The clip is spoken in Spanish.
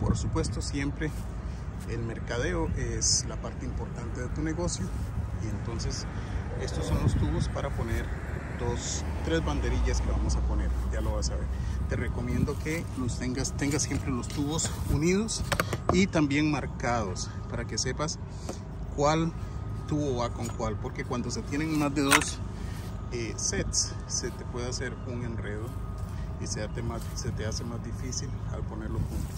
Por supuesto, siempre el mercadeo es la parte importante de tu negocio y entonces estos son los tubos para poner dos, tres banderillas que vamos a poner, ya lo vas a ver. Te recomiendo que los tengas, tengas siempre los tubos unidos y también marcados para que sepas cuál tubo va con cuál, porque cuando se tienen más de dos eh, sets se te puede hacer un enredo y se más, se te hace más difícil al ponerlos juntos.